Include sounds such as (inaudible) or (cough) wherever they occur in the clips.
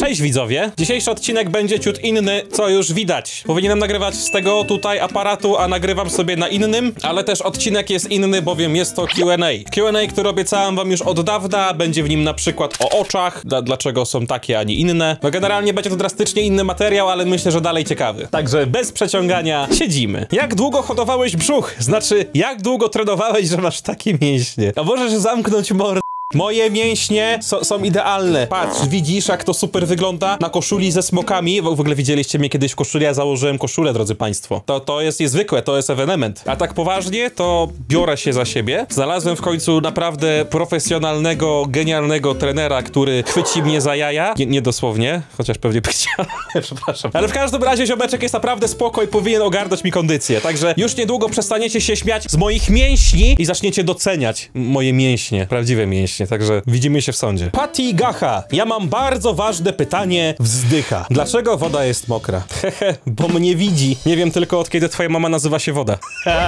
Cześć widzowie! Dzisiejszy odcinek będzie ciut inny, co już widać. Powinienem nagrywać z tego tutaj aparatu, a nagrywam sobie na innym, ale też odcinek jest inny, bowiem jest to Q&A. Q&A, który obiecałem wam już od dawna, będzie w nim na przykład o oczach, dla, dlaczego są takie, a nie inne. No generalnie będzie to drastycznie inny materiał, ale myślę, że dalej ciekawy. Także bez przeciągania siedzimy. Jak długo hodowałeś brzuch? Znaczy, jak długo trenowałeś, że masz takie mięśnie? A możesz zamknąć mordę? Moje mięśnie so, są idealne. Patrz, widzisz jak to super wygląda na koszuli ze smokami. W ogóle widzieliście mnie kiedyś w koszuli, ja założyłem koszulę, drodzy państwo. To, to jest niezwykłe, to jest ewenement. A tak poważnie, to biorę się za siebie. Znalazłem w końcu naprawdę profesjonalnego, genialnego trenera, który chwyci mnie za jaja. Nie, nie dosłownie, chociaż pewnie (laughs) by chciał. Przepraszam. Ale w każdym razie ziomeczek jest naprawdę spoko i powinien ogarnąć mi kondycję. Także już niedługo przestaniecie się śmiać z moich mięśni i zaczniecie doceniać moje mięśnie, prawdziwe mięśnie właśnie, także widzimy się w sądzie. Patty Gacha, ja mam bardzo ważne pytanie, wzdycha. Dlaczego woda jest mokra? Hehe, (laughs) bo mnie widzi. Nie wiem tylko od kiedy twoja mama nazywa się woda.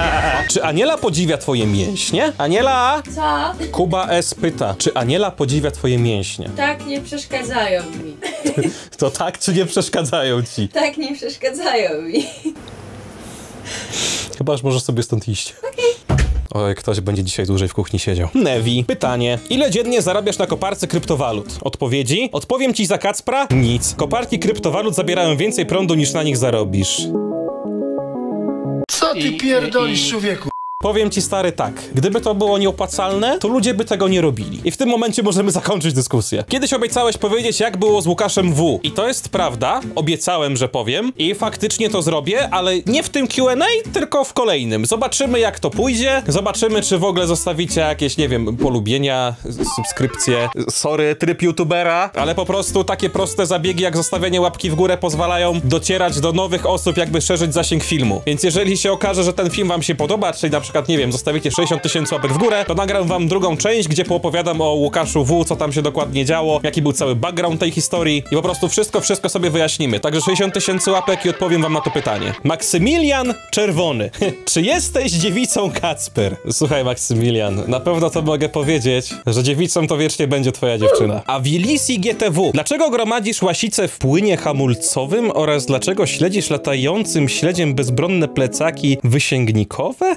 (laughs) czy Aniela podziwia twoje mięśnie? Aniela! Co? Kuba S. pyta, czy Aniela podziwia twoje mięśnie? Tak nie przeszkadzają mi. (laughs) To tak, czy nie przeszkadzają ci? Tak nie przeszkadzają mi. Chyba już możesz sobie stąd iść. Oj, ktoś będzie dzisiaj dłużej w kuchni siedział. Nevi, pytanie. Ile dziennie zarabiasz na koparce kryptowalut? Odpowiedzi? Odpowiem ci za Kacpra? Nic. Koparki kryptowalut zabierają więcej prądu niż na nich zarobisz. Co ty pierdolisz, człowieku? Powiem ci stary tak, gdyby to było nieopłacalne, to ludzie by tego nie robili. I w tym momencie możemy (laughs) zakończyć dyskusję. Kiedyś obiecałeś powiedzieć, jak było z Łukaszem W. I to jest prawda, obiecałem, że powiem. I faktycznie to zrobię, ale nie w tym Q&A, tylko w kolejnym. Zobaczymy, jak to pójdzie. Zobaczymy, czy w ogóle zostawicie jakieś, nie wiem, polubienia, subskrypcje. Sorry, tryb youtubera, ale po prostu takie proste zabiegi, jak zostawianie łapki w górę pozwalają docierać do nowych osób, jakby szerzyć zasięg filmu. Więc jeżeli się okaże, że ten film wam się podoba, czyli na przykład przykład, nie wiem, zostawicie 60 tysięcy łapek w górę, to nagram wam drugą część, gdzie poopowiadam o Łukaszu W, co tam się dokładnie działo, jaki był cały background tej historii i po prostu wszystko, wszystko sobie wyjaśnimy. Także 60 tysięcy łapek i odpowiem wam na to pytanie. Maksymilian Czerwony. (laughs) Czy jesteś dziewicą Kacper? Słuchaj, Maksymilian, na pewno to mogę powiedzieć, że dziewicą to wiecznie będzie twoja dziewczyna. A Wilisi GTW. Dlaczego gromadzisz łasicę w płynie hamulcowym oraz dlaczego śledzisz latającym śledziem bezbronne plecaki wysięgnikowe?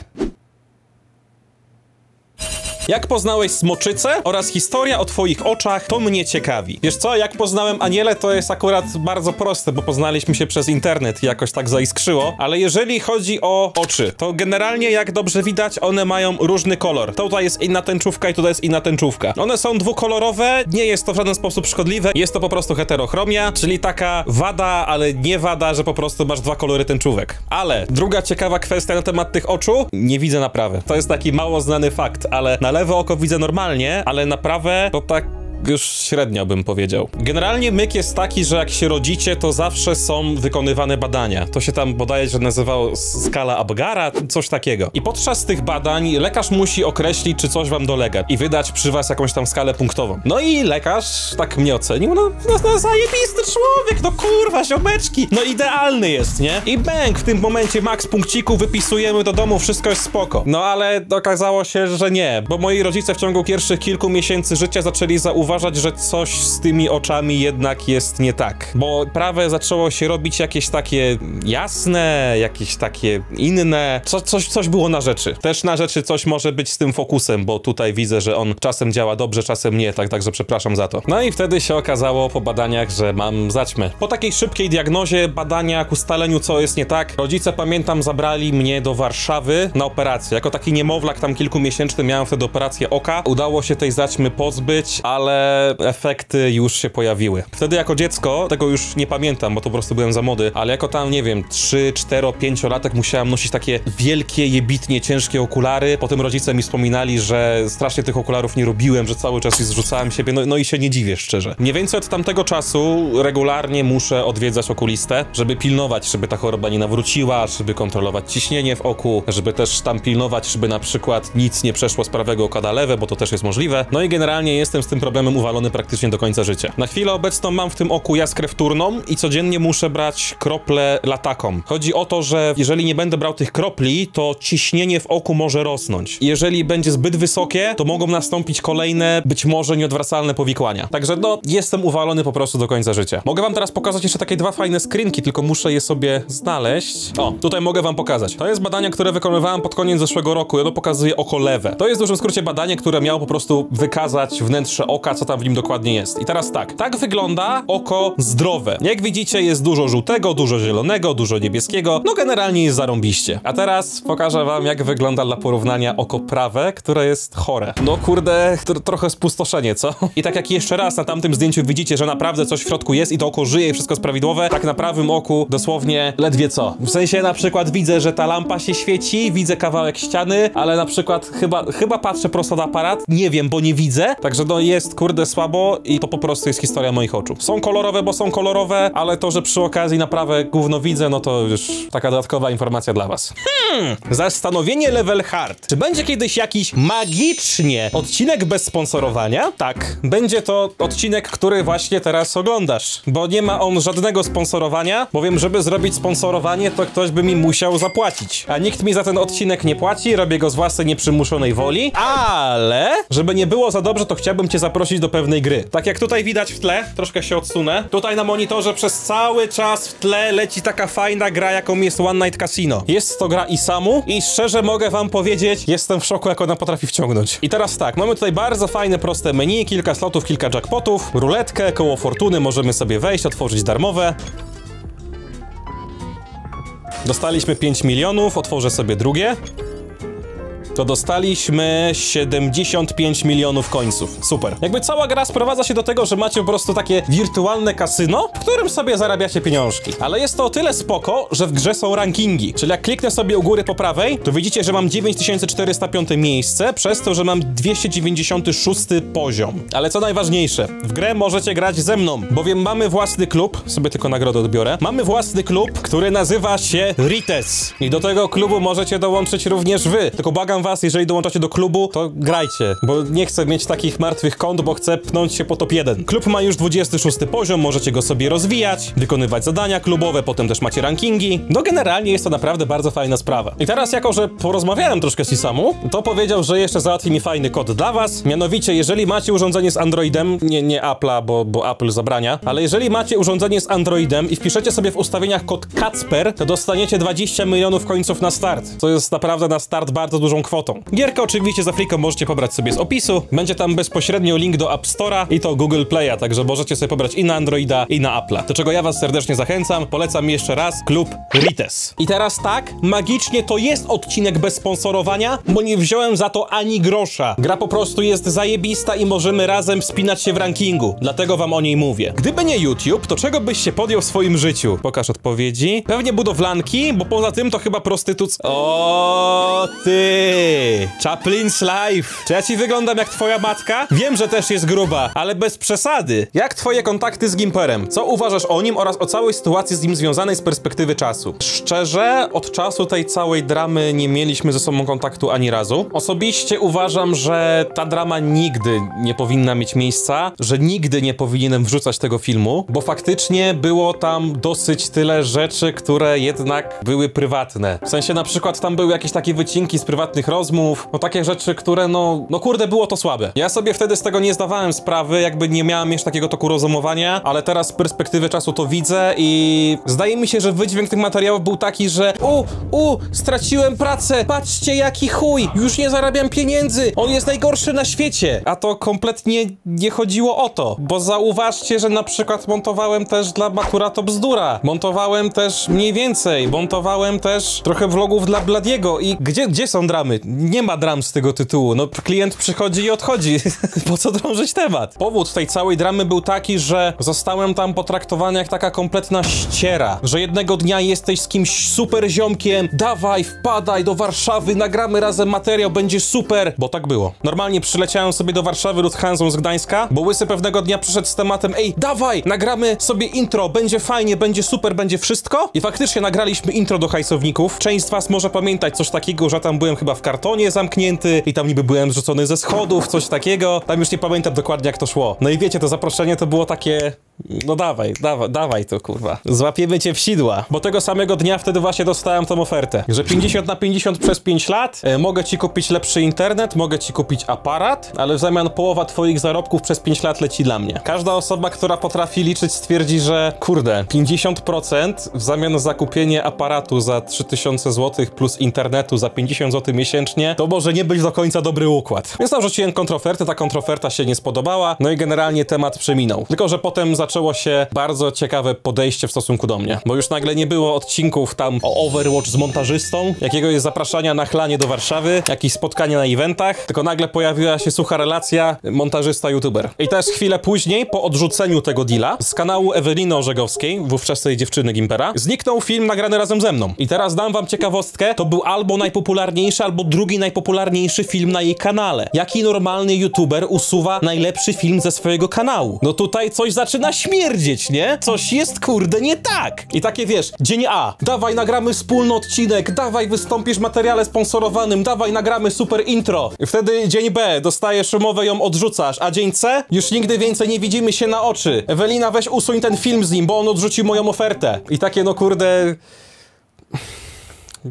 Jak poznałeś smoczycę oraz historia o twoich oczach, to mnie ciekawi. Wiesz co, jak poznałem Anielę, to jest akurat bardzo proste, bo poznaliśmy się przez internet i jakoś tak zaiskrzyło, ale jeżeli chodzi o oczy, to generalnie jak dobrze widać, one mają różny kolor. Tutaj jest inna tęczówka i tutaj jest inna tęczówka. One są dwukolorowe, nie jest to w żaden sposób szkodliwe, jest to po prostu heterochromia, czyli taka wada, ale nie wada, że po prostu masz dwa kolory tęczówek. Ale druga ciekawa kwestia na temat tych oczu, nie widzę naprawy. To jest taki mało znany fakt, ale na lewe oko widzę normalnie, ale na prawe to tak już średnio bym powiedział. Generalnie myk jest taki, że jak się rodzicie, to zawsze są wykonywane badania. To się tam bodajże nazywało skala Abgara, coś takiego. I podczas tych badań lekarz musi określić, czy coś wam dolega i wydać przy was jakąś tam skalę punktową. No i lekarz tak mnie ocenił, no, no, no zajebisty człowiek, no kurwa, ziomeczki, no idealny jest, nie? I bęk, w tym momencie max punkciku, wypisujemy do domu, wszystko jest spoko. No ale okazało się, że nie, bo moi rodzice w ciągu pierwszych kilku miesięcy życia zaczęli zauważyć, że coś z tymi oczami jednak jest nie tak. Bo prawe zaczęło się robić jakieś takie jasne, jakieś takie inne. Co, coś, coś było na rzeczy. Też na rzeczy coś może być z tym fokusem, bo tutaj widzę, że on czasem działa dobrze, czasem nie, tak, także przepraszam za to. No i wtedy się okazało po badaniach, że mam zaćmę. Po takiej szybkiej diagnozie, badaniach, ustaleniu co jest nie tak, rodzice pamiętam zabrali mnie do Warszawy na operację. Jako taki niemowlak tam kilkumiesięczny miałem wtedy operację oka. Udało się tej zaćmy pozbyć, ale efekty już się pojawiły. Wtedy jako dziecko, tego już nie pamiętam, bo to po prostu byłem za młody, ale jako tam, nie wiem, 3, 4, 5 latek musiałem nosić takie wielkie, jebitnie ciężkie okulary. Potem rodzice mi wspominali, że strasznie tych okularów nie robiłem, że cały czas je zrzucałem siebie, no, no i się nie dziwię szczerze. Mniej więcej od tamtego czasu regularnie muszę odwiedzać okulistę, żeby pilnować, żeby ta choroba nie nawróciła, żeby kontrolować ciśnienie w oku, żeby też tam pilnować, żeby na przykład nic nie przeszło z prawego oka na lewe, bo to też jest możliwe. No i generalnie jestem z tym problemem uwalony praktycznie do końca życia. Na chwilę obecną mam w tym oku jaskrew turną i codziennie muszę brać krople lataką. Chodzi o to, że jeżeli nie będę brał tych kropli, to ciśnienie w oku może rosnąć. Jeżeli będzie zbyt wysokie, to mogą nastąpić kolejne, być może nieodwracalne powikłania. Także no, jestem uwalony po prostu do końca życia. Mogę wam teraz pokazać jeszcze takie dwa fajne screenki, tylko muszę je sobie znaleźć. O, tutaj mogę wam pokazać. To jest badanie, które wykonywałem pod koniec zeszłego roku ono pokazuje oko lewe. To jest w dużym skrócie badanie, które miało po prostu wykazać wnętrze oka, co tam w nim dokładnie jest. I teraz tak, tak wygląda oko zdrowe. Jak widzicie, jest dużo żółtego, dużo zielonego, dużo niebieskiego. No generalnie jest zarąbiście. A teraz pokażę wam, jak wygląda dla porównania oko prawe, które jest chore. No kurde, tr trochę spustoszenie, co? I tak jak jeszcze raz na tamtym zdjęciu widzicie, że naprawdę coś w środku jest i to oko żyje i wszystko jest prawidłowe, tak na prawym oku dosłownie ledwie co. W sensie na przykład widzę, że ta lampa się świeci, widzę kawałek ściany, ale na przykład chyba, chyba patrzę prosto na aparat, nie wiem, bo nie widzę, także no jest kurde słabo i to po prostu jest historia moich oczu. Są kolorowe, bo są kolorowe, ale to, że przy okazji naprawę gówno widzę, no to już taka dodatkowa informacja dla was. Hmm, zastanowienie level hard. Czy będzie kiedyś jakiś magicznie odcinek bez sponsorowania? Tak, będzie to odcinek, który właśnie teraz oglądasz, bo nie ma on żadnego sponsorowania, bowiem żeby zrobić sponsorowanie, to ktoś by mi musiał zapłacić. A nikt mi za ten odcinek nie płaci, robię go z własnej nieprzymuszonej woli, ale żeby nie było za dobrze, to chciałbym cię zaprosić do pewnej gry. Tak jak tutaj widać w tle, troszkę się odsunę, tutaj na monitorze przez cały czas w tle leci taka fajna gra, jaką jest One Night Casino. Jest to gra Isamu i szczerze mogę wam powiedzieć, jestem w szoku, jak ona potrafi wciągnąć. I teraz tak, mamy tutaj bardzo fajne, proste menu, kilka slotów, kilka jackpotów, ruletkę, koło fortuny, możemy sobie wejść, otworzyć darmowe. Dostaliśmy 5 milionów, otworzę sobie drugie. To dostaliśmy 75 milionów końców. Super. Jakby cała gra sprowadza się do tego, że macie po prostu takie wirtualne kasyno, w którym sobie zarabiacie pieniążki. Ale jest to o tyle spoko, że w grze są rankingi. Czyli jak kliknę sobie u góry po prawej, to widzicie, że mam 9405 miejsce, przez to, że mam 296 poziom. Ale co najważniejsze, w grę możecie grać ze mną, bowiem mamy własny klub, sobie tylko nagrodę odbiorę, mamy własny klub, który nazywa się Rites. I do tego klubu możecie dołączyć również wy. Tylko błagam was, jeżeli dołączacie do klubu, to grajcie, bo nie chcę mieć takich martwych kont, bo chcę pnąć się po top 1. Klub ma już 26 poziom, możecie go sobie rozwijać, wykonywać zadania klubowe, potem też macie rankingi. No generalnie jest to naprawdę bardzo fajna sprawa. I teraz jako, że porozmawiałem troszkę z Isamu, to powiedział, że jeszcze załatwi mi fajny kod dla was. Mianowicie, jeżeli macie urządzenie z Androidem, nie, nie Apple'a, bo, bo Apple zabrania, ale jeżeli macie urządzenie z Androidem i wpiszecie sobie w ustawieniach kod Kacper, to dostaniecie 20 milionów końców na start, co jest naprawdę na start bardzo dużą kwotą. Gierkę oczywiście za friką możecie pobrać sobie z opisu. Będzie tam bezpośrednio link do App Store'a i to Google Play'a, także możecie sobie pobrać i na Androida, i na Apple'a. Do czego ja was serdecznie zachęcam. Polecam jeszcze raz klub Rites. I teraz tak, magicznie to jest odcinek bez sponsorowania, bo nie wziąłem za to ani grosza. Gra po prostu jest zajebista i możemy razem wspinać się w rankingu. Dlatego wam o niej mówię. Gdyby nie YouTube, to czego byś się podjął w swoim życiu? Pokaż odpowiedzi. Pewnie budowlanki, bo poza tym to chyba prostytuc... O ty! Chaplin's Life! Czy ja ci wyglądam jak twoja matka? Wiem, że też jest gruba, ale bez przesady. Jak twoje kontakty z Gimperem? Co uważasz o nim oraz o całej sytuacji z nim związanej z perspektywy czasu? Szczerze, od czasu tej całej dramy nie mieliśmy ze sobą kontaktu ani razu. Osobiście uważam, że ta drama nigdy nie powinna mieć miejsca, że nigdy nie powinienem wrzucać tego filmu, bo faktycznie było tam dosyć tyle rzeczy, które jednak były prywatne. W sensie na przykład tam były jakieś takie wycinki z prywatnych rozmów, no takie rzeczy, które no, no kurde, było to słabe. Ja sobie wtedy z tego nie zdawałem sprawy, jakby nie miałem jeszcze takiego toku rozumowania, ale teraz z perspektywy czasu to widzę i zdaje mi się, że wydźwięk tych materiałów był taki, że u, u, straciłem pracę, patrzcie jaki chuj, już nie zarabiam pieniędzy, on jest najgorszy na świecie. A to kompletnie nie chodziło o to, bo zauważcie, że na przykład montowałem też dla Matura to bzdura, montowałem też mniej więcej, montowałem też trochę vlogów dla Bladiego i gdzie, gdzie są dramy? Nie ma dram z tego tytułu, no klient przychodzi i odchodzi, (laughs) po co drążyć temat? Powód tej całej dramy był taki, że zostałem tam potraktowany jak taka kompletna ściera, że jednego dnia jesteś z kimś super ziomkiem, dawaj, wpadaj do Warszawy, nagramy razem materiał, będzie super, bo tak było. Normalnie przyleciałem sobie do Warszawy Lufthansą z Gdańska, bo Łysy pewnego dnia przyszedł z tematem, ej, dawaj, nagramy sobie intro, będzie fajnie, będzie super, będzie wszystko i faktycznie nagraliśmy intro do hajsowników. Część z was może pamiętać coś takiego, że tam byłem chyba w kartonie zamknięty i tam niby byłem zrzucony ze schodów, coś takiego. Tam już nie pamiętam dokładnie jak to szło. No i wiecie, to zaproszenie to było takie... No dawaj, dawaj, dawaj to kurwa. Złapiemy cię w sidła. Bo tego samego dnia wtedy właśnie dostałem tą ofertę, że 50 na 50 przez 5 lat e, mogę ci kupić lepszy internet, mogę ci kupić aparat, ale w zamian połowa twoich zarobków przez 5 lat leci dla mnie. Każda osoba, która potrafi liczyć stwierdzi, że kurde, 50% w zamian za kupienie aparatu za 3000 zł plus internetu za 50 zł miesięcznie, to może nie być do końca dobry układ. Więc narzuciłem kontrofertę, ta kontroferta się nie spodobała, no i generalnie temat przeminął. Tylko, że potem zaczęło się bardzo ciekawe podejście w stosunku do mnie, bo już nagle nie było odcinków tam o Overwatch z montażystą, jakiegoś zapraszania na chlanie do Warszawy, jakieś spotkania na eventach, tylko nagle pojawiła się sucha relacja montażysta-youtuber. I też chwilę później, po odrzuceniu tego deala, z kanału Eweliny Orzegowskiej, wówczasnej dziewczyny Gimpera, zniknął film nagrany razem ze mną. I teraz dam wam ciekawostkę, to był albo najpopularniejszy, albo drugi najpopularniejszy film na jej kanale. Jaki normalny youtuber usuwa najlepszy film ze swojego kanału? No tutaj coś zaczyna śmierdzieć, nie? Coś jest kurde nie tak. I takie wiesz, dzień A, dawaj nagramy wspólny odcinek, dawaj wystąpisz materiale sponsorowanym, dawaj nagramy super intro. I wtedy dzień B, dostajesz umowę, ją odrzucasz, a dzień C, już nigdy więcej nie widzimy się na oczy. Ewelina, weź usuń ten film z nim, bo on odrzucił moją ofertę. I takie no kurde...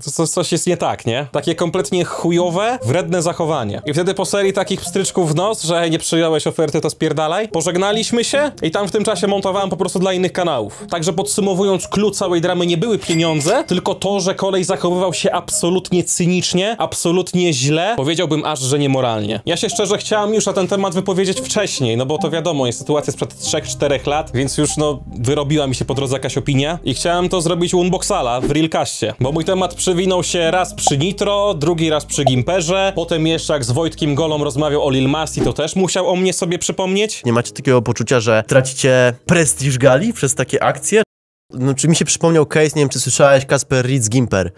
Coś jest nie tak, nie? Takie kompletnie chujowe, wredne zachowanie. I wtedy po serii takich pstryczków w nos, że nie przyjąłeś oferty, to spierdalaj, pożegnaliśmy się i tam w tym czasie montowałem po prostu dla innych kanałów. Także podsumowując, klucz całej dramy nie były pieniądze, tylko to, że kolej zachowywał się absolutnie cynicznie, absolutnie źle, powiedziałbym aż, że niemoralnie. Ja się szczerze chciałem już na ten temat wypowiedzieć wcześniej, no bo to wiadomo, jest sytuacja sprzed 3-4 lat, więc już no wyrobiła mi się po drodze jakaś opinia i chciałem to zrobić u Unboxala w Realcastie, bo mój temat przewinął się raz przy Nitro, drugi raz przy Gimperze, potem jeszcze jak z Wojtkiem Golą rozmawiał o Lil Masti, to też musiał o mnie sobie przypomnieć. Nie macie takiego poczucia, że tracicie prestiż gali przez takie akcje? No, czy mi się przypomniał case, nie wiem, czy słyszałeś, Kasper Ritz Gimper.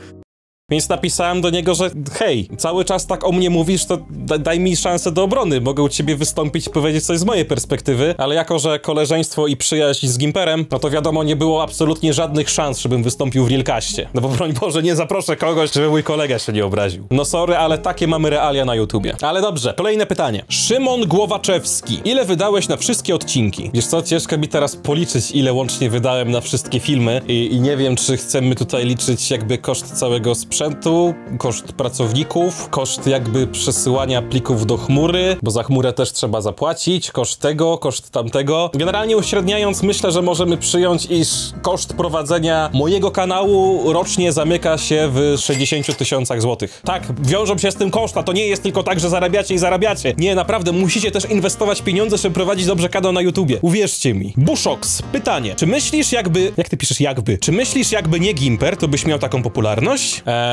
Więc napisałem do niego, że hej, cały czas tak o mnie mówisz, to da daj mi szansę do obrony. Mogę u ciebie wystąpić i powiedzieć coś z mojej perspektywy, ale jako, że koleżeństwo i przyjaźń z Gimperem, no to wiadomo, nie było absolutnie żadnych szans, żebym wystąpił w Realcaście. No bo broń Boże, nie zaproszę kogoś, żeby mój kolega się nie obraził. No sorry, ale takie mamy realia na YouTubie. Ale dobrze, kolejne pytanie. Szymon Głowaczewski. Ile wydałeś na wszystkie odcinki? Wiesz co, ciężko mi teraz policzyć, ile łącznie wydałem na wszystkie filmy i, i nie wiem, czy chcemy tutaj liczyć jakby koszt całego sprzętu, sprzętu, koszt pracowników, koszt jakby przesyłania plików do chmury, bo za chmurę też trzeba zapłacić, koszt tego, koszt tamtego. Generalnie uśredniając, myślę, że możemy przyjąć, iż koszt prowadzenia mojego kanału rocznie zamyka się w 60 tysiącach złotych. Tak, wiążą się z tym koszta, to nie jest tylko tak, że zarabiacie i zarabiacie. Nie, naprawdę, musicie też inwestować pieniądze, żeby prowadzić dobrze kanał na YouTubie. Uwierzcie mi. Bushox, pytanie. Czy myślisz jakby... Jak ty piszesz jakby? Czy myślisz jakby nie Gimper, to byś miał taką popularność? Eee,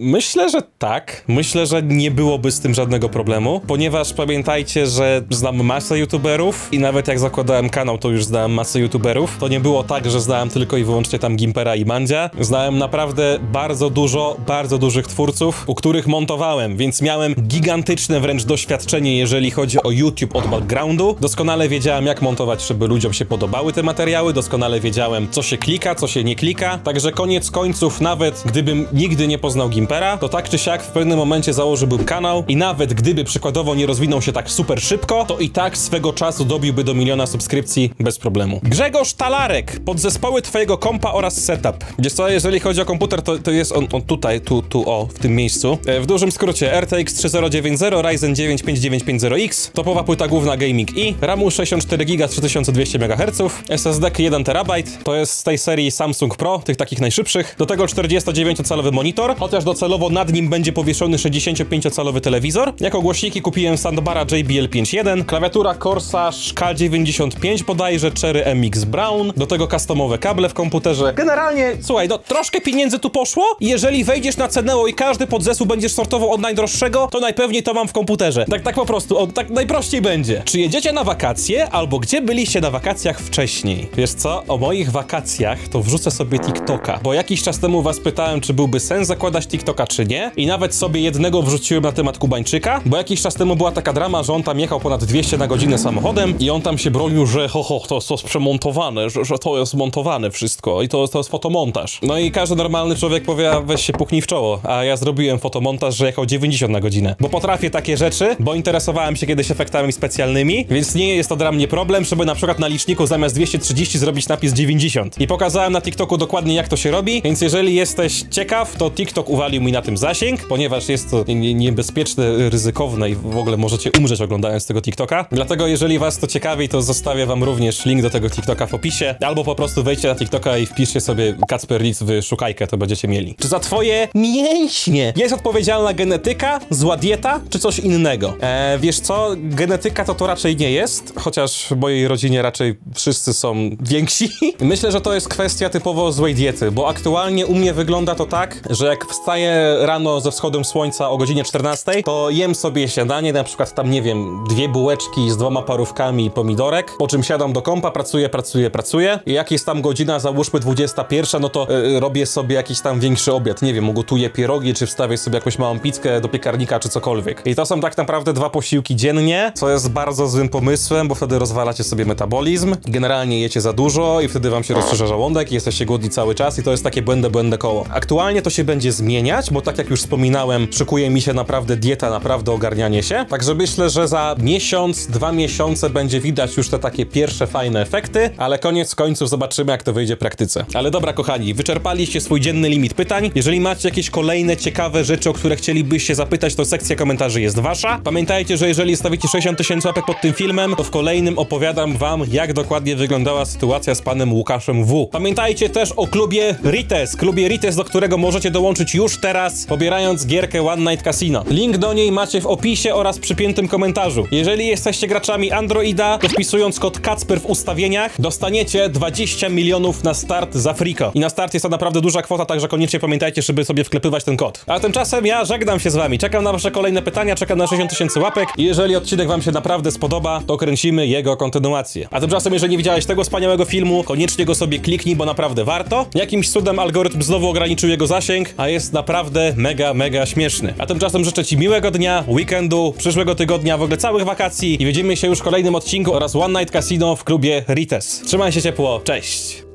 myślę, że tak. Myślę, że nie byłoby z tym żadnego problemu, ponieważ pamiętajcie, że znam masę youtuberów i nawet jak zakładałem kanał, to już znałem masę youtuberów. To nie było tak, że znałem tylko i wyłącznie tam Gimpera i Mandzia. Znałem naprawdę bardzo dużo, bardzo dużych twórców, u których montowałem, więc miałem gigantyczne wręcz doświadczenie, jeżeli chodzi o YouTube od backgroundu. Doskonale wiedziałem, jak montować, żeby ludziom się podobały te materiały, doskonale wiedziałem, co się klika, co się nie klika. Także koniec końców, nawet gdybym nigdy nie poznał Gimpera, to tak czy siak w pewnym momencie założyłbym kanał i nawet gdyby przykładowo nie rozwinął się tak super szybko, to i tak swego czasu dobiłby do miliona subskrypcji bez problemu. Grzegorz Talarek, podzespoły twojego kompa oraz setup. Wiesz co, jeżeli chodzi o komputer, to, to jest on, on tutaj, tu, tu, o, w tym miejscu. E, w dużym skrócie RTX 3090, Ryzen 9 5950X, topowa płyta główna Gaming i RAMu 64 GB 3200 MHz, SSD 1 TB, to jest z tej serii Samsung Pro, tych takich najszybszych, do tego 49-calowy monitor, chociaż docelowo nad nim będzie powieszony 65-calowy telewizor. Jako głośniki kupiłem Sandbara JBL 5.1, klawiatura Corsa K95 bodajże Cherry MX Brown, do tego customowe kable w komputerze. Generalnie, słuchaj, no troszkę pieniędzy tu poszło jeżeli wejdziesz na Ceneo i każdy podzesół będziesz sortował od najdroższego, to najpewniej to mam w komputerze. Tak, tak po prostu, o, tak najprościej będzie. Czy jedziecie na wakacje, albo gdzie byliście na wakacjach wcześniej? Wiesz co, o moich wakacjach to wrzucę sobie TikToka, bo jakiś czas temu was pytałem, czy byłby sens zakładać TikToka czy nie. I nawet sobie jednego wrzuciłem na temat Kubańczyka, bo jakiś czas temu była taka drama, że on tam jechał ponad 200 na godzinę samochodem i on tam się bronił, że ho, ho to, jest przemontowane, że, że to jest montowane wszystko i to, to jest fotomontaż. No i każdy normalny człowiek powie, weź się puchnij w czoło, a ja zrobiłem fotomontaż, że jechał 90 na godzinę, bo potrafię takie rzeczy, bo interesowałem się kiedyś efektami specjalnymi, więc nie jest to dla mnie problem, żeby na przykład na liczniku zamiast 230 zrobić napis 90. I pokazałem na TikToku dokładnie jak to się robi, więc jeżeli jesteś ciekaw, to TikTok uwalił mi na tym zasięg, ponieważ jest to nie- nie- niebezpieczne, ryzykowne i w ogóle możecie umrzeć oglądając tego TikToka. Dlatego jeżeli was to ciekawi, to zostawię wam również link do tego TikToka w opisie, albo po prostu wejdźcie na TikToka i wpiszcie sobie Kacper Ritz w szukajkę, to będziecie mieli. Czy za twoje mięśnie jest odpowiedzialna genetyka, zła dieta, czy coś innego? Eee, wiesz co, genetyka to to raczej nie jest, chociaż w mojej rodzinie raczej wszyscy są więksi. (laughs) Myślę, że to jest kwestia typowo złej diety, bo aktualnie u mnie wygląda to tak, że jak wstaję rano ze wschodem słońca o godzinie 14, to jem sobie śniadanie, na przykład tam, nie wiem, dwie bułeczki z dwoma parówkami i pomidorek, po czym siadam do kompa, pracuję, pracuję, pracuję i jak jest tam godzina, załóżmy 21, no to e, robię sobie jakiś tam większy obiad, nie wiem, ugotuję pierogi, czy wstawię sobie jakąś małą pizzkę do piekarnika, czy cokolwiek. I to są tak naprawdę dwa posiłki dziennie, co jest bardzo złym pomysłem, bo wtedy rozwalacie sobie metabolizm, generalnie jecie za dużo i wtedy wam się rozszerza żołądek i jesteście głodni cały czas i to jest takie błędne, błędne koło. Aktualnie to się będzie zmieniać, bo tak jak już wspominałem, szykuje mi się naprawdę dieta, naprawdę ogarnianie się, także myślę, że za miesiąc, dwa miesiące będzie widać już te takie pierwsze fajne efekty, ale koniec końców zobaczymy, jak to wyjdzie w praktyce. Ale dobra, kochani, wyczerpaliście swój dzienny limit pytań. Jeżeli macie jakieś kolejne ciekawe rzeczy, o które chcielibyście zapytać, to sekcja komentarzy jest wasza. Pamiętajcie, że jeżeli stawicie 60 tysięcy łapek pod tym filmem, to w kolejnym opowiadam wam, jak dokładnie wyglądała sytuacja z panem Łukaszem W. Pamiętajcie też o klubie Rites, klubie Rites, do którego możecie dołączyć już teraz, pobierając gierkę One Night Casino. Link do niej macie w opisie oraz przypiętym komentarzu. Jeżeli jesteście graczami Androida, to wpisując kod Kacper w ustawieniach, dostaniecie 20 milionów na start za friko. I na start jest to naprawdę duża kwota, także koniecznie pamiętajcie, żeby sobie wklepywać ten kod. A tymczasem ja żegnam się z wami. Czekam na wasze kolejne pytania, czekam na 60 tysięcy łapek. I jeżeli odcinek wam się naprawdę spodoba, to kręcimy jego kontynuację. A tymczasem, jeżeli nie widziałeś tego wspaniałego filmu, koniecznie go sobie kliknij, bo naprawdę warto. Jakimś cudem algorytm znowu ograniczył jego zasięg, a jest naprawdę mega, mega śmieszny. A tymczasem życzę ci miłego dnia, weekendu, przyszłego tygodnia, w ogóle całych wakacji i widzimy się już w kolejnym odcinku oraz One Night Casino w klubie Rites. Trzymaj się ciepło, cześć!